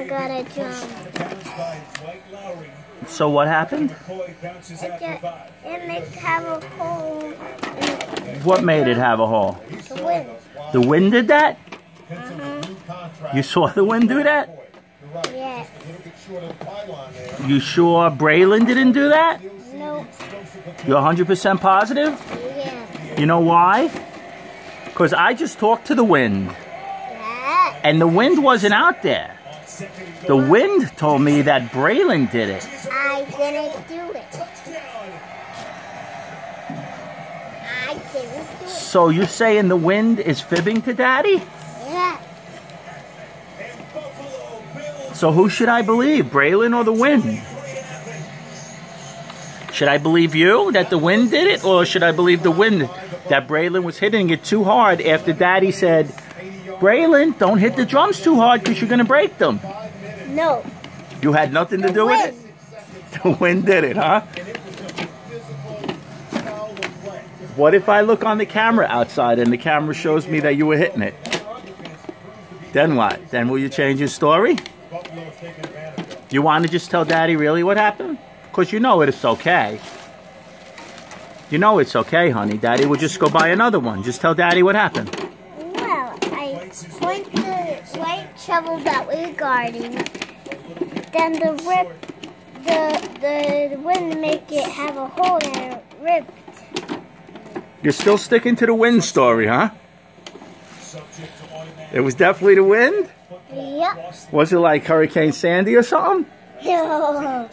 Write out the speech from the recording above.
I got a drum. So what happened? It, just, it makes have a hole What made it have a hole? the wind. The wind did that? Uh-huh. You saw the wind do that? Yeah. You sure Braelynn didn't do that? Nope. You're 100% positive? Yeah. You know why? Because I just talked to the wind, Yeah. and the wind wasn't out there. The wind told me that Braelynn did it. I didn't do it. I didn't do it. So you're saying the wind is fibbing to Daddy? Yeah. So who should I believe, Braelynn or the wind? Should I believe you that the wind did it, or should I believe the wind that Braelynn was hitting it too hard after Daddy said, Braelynn, don't hit the drums too hard because you're going to break them? No. You had nothing to do with it? The wind did it, huh? What if I look on the camera outside and the camera shows me that you were hitting it? Then what? Then will you change your story? You want to just tell Daddy really what happened? Because you know it's okay. You know it's okay, honey. Daddy will just go buy another one. Just tell Daddy what happened. I point the white shovel that we're guarding. Then the rip, the the wind make it have a hole and it ripped. You're still sticking to the wind story, huh? It was definitely the wind? Yep. Was it like Hurricane Sandy or something? No.